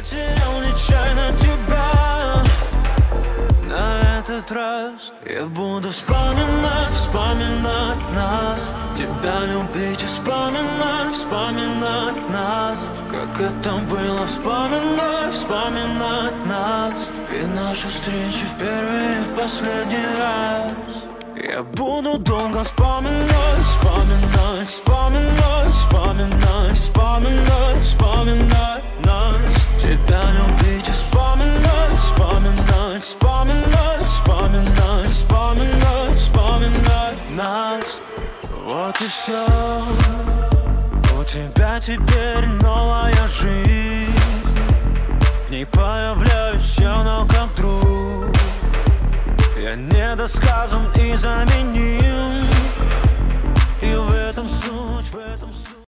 Потерял нечаянно тебя. На этот раз я буду вспоминать, вспоминать нас. Тебя любить и вспоминать, вспоминать нас. Как это было вспоминать, вспоминать нас. И наши встречи в первый и в последний раз. Я буду долго вспоминать, вспоминать, вспоминать, вспоминать, вспоминать, вспоминать, нас Вот и все У тебя теперь новая жизнь. В ней появляюсь я, но как друг. Я недосказан и заменим